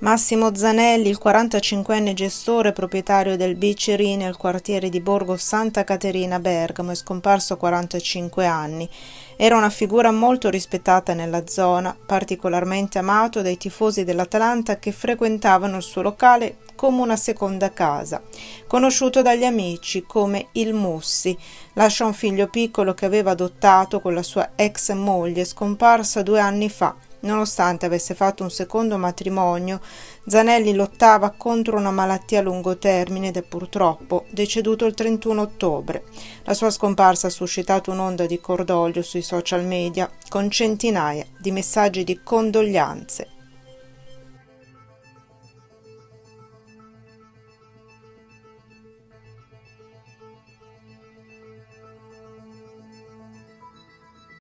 Massimo Zanelli, il 45enne gestore proprietario del Bicerì nel quartiere di Borgo Santa Caterina Bergamo, è scomparso a 45 anni. Era una figura molto rispettata nella zona, particolarmente amato dai tifosi dell'Atalanta che frequentavano il suo locale come una seconda casa. Conosciuto dagli amici come il Mussi, lascia un figlio piccolo che aveva adottato con la sua ex moglie scomparsa due anni fa Nonostante avesse fatto un secondo matrimonio, Zanelli lottava contro una malattia a lungo termine ed è purtroppo deceduto il 31 ottobre. La sua scomparsa ha suscitato un'onda di cordoglio sui social media con centinaia di messaggi di condoglianze